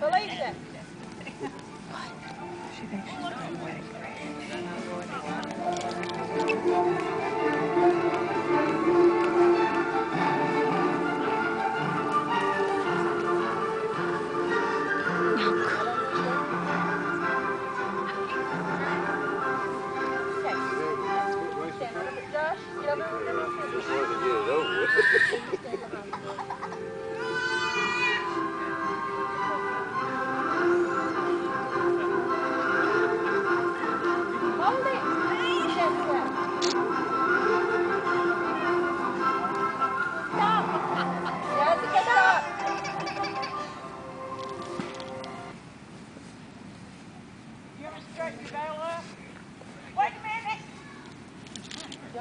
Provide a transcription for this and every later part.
Believe it. What? She thinks she's going.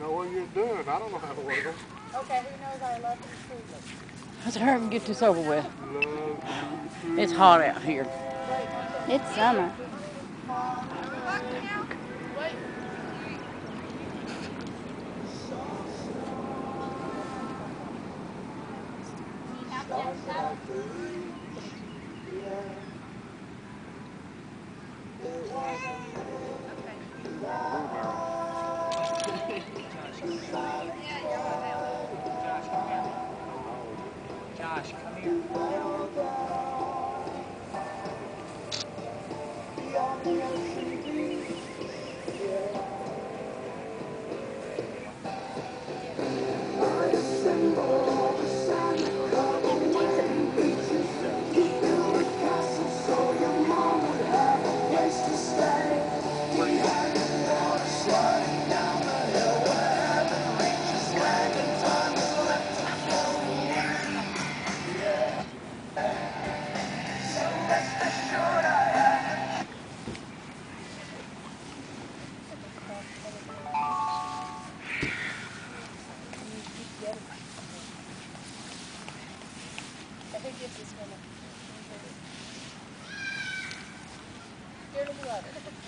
You know what you're doing. I don't know how to work them. Okay, who knows I love you truly? Let's hurry and get this over with. It's hot out here. It's summer. Josh, fantástica. This